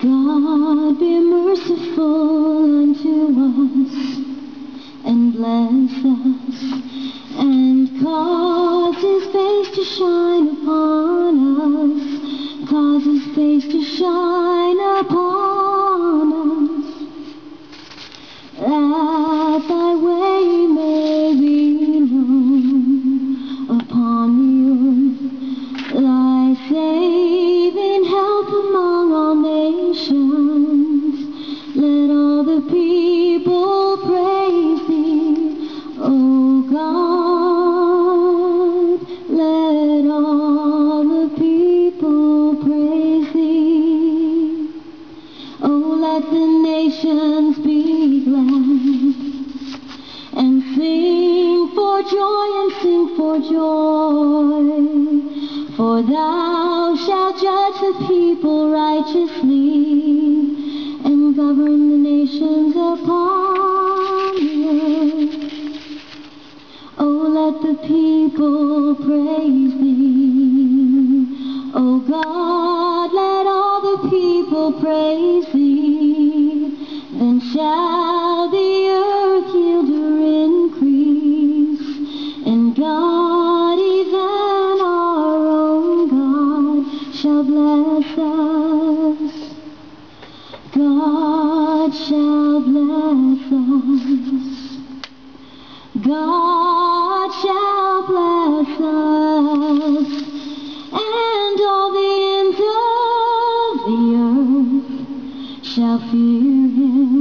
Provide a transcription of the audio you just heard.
God be merciful joy and sing for joy. For thou shalt judge the people righteously and govern the nations upon the earth. Oh, let the people praise thee. O God, let all the people praise thee. Then shall bless us. God shall bless us. God shall bless us, and all the ends of the earth shall fear him.